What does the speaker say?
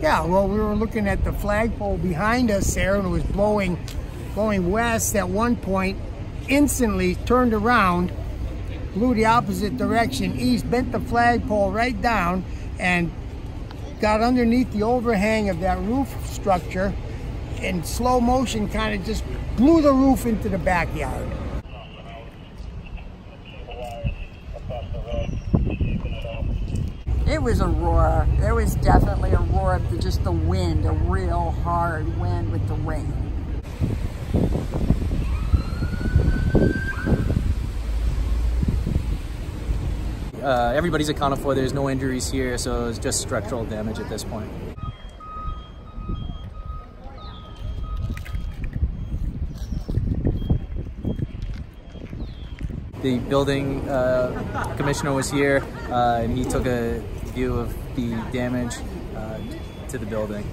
Yeah, well, we were looking at the flagpole behind us there, and it was blowing, blowing west at one point. Instantly turned around, blew the opposite direction east, bent the flagpole right down, and got underneath the overhang of that roof structure. In slow motion, kind of just blew the roof into the backyard. It was a roar. There was definitely a roar of the, just the wind, a real hard wind with the rain. Uh, everybody's accounted for. There's no injuries here, so it's just structural damage at this point. The building uh, commissioner was here, uh, and he took a view of the damage uh, to the building.